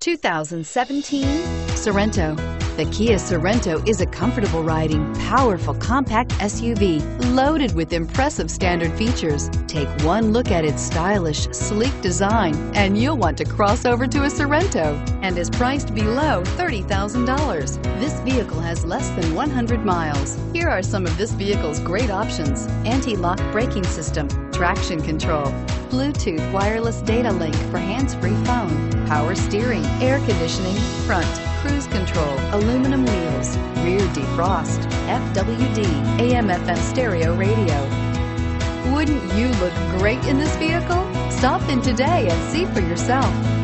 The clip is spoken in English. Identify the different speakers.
Speaker 1: 2017 Sorento. The Kia Sorento is a comfortable riding, powerful compact SUV loaded with impressive standard features. Take one look at its stylish, sleek design and you'll want to cross over to a Sorento and is priced below $30,000. This vehicle has less than 100 miles. Here are some of this vehicle's great options. Anti-lock braking system, traction control, Bluetooth wireless data link for hands-free phone, power steering, air conditioning, front, cruise control, aluminum wheels, rear defrost, FWD, AM FM stereo radio. Wouldn't you look great in this vehicle? Stop in today and see for yourself.